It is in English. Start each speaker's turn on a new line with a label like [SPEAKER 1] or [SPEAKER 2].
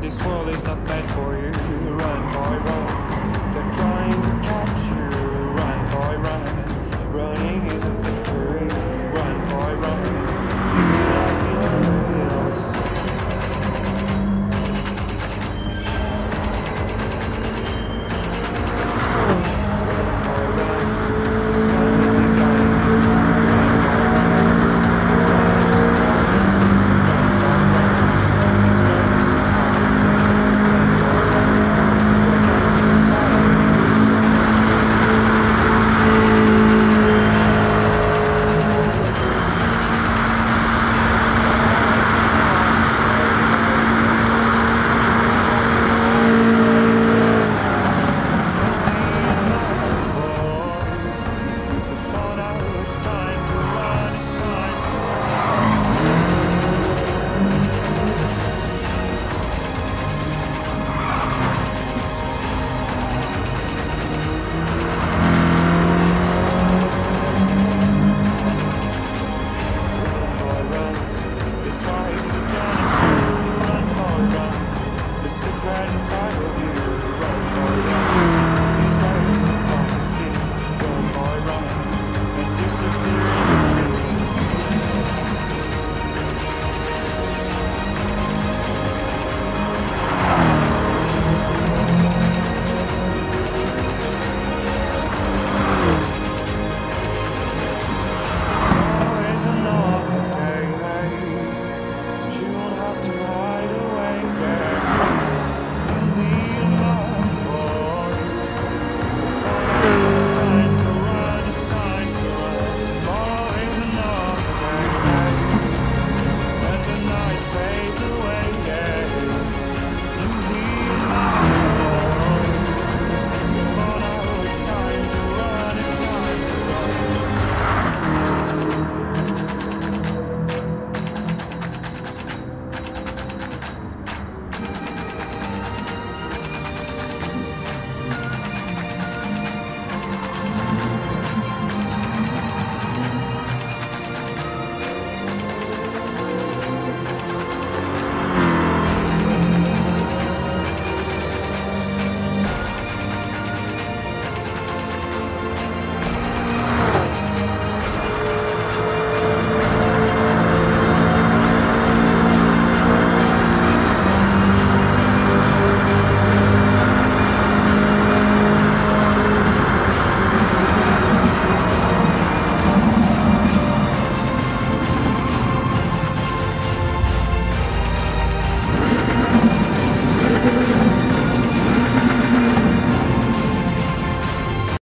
[SPEAKER 1] This world is not meant for you, run boy, run